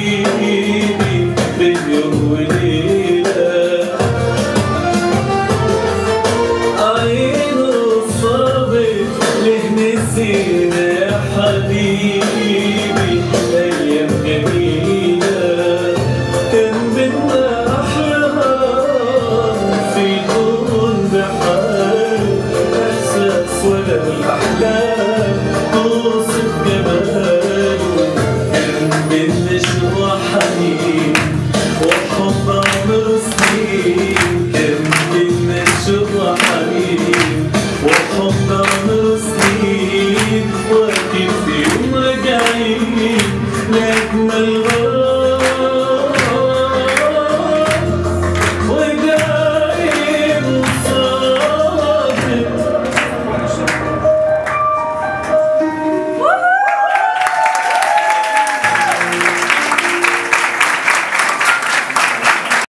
حبيبي بين وليلة عينه صابت لهن الزينة يا حبيبي. أيام جميلة كان بينا أحلام في كون بحال إحساس ولا الأحلام توصف جمال name.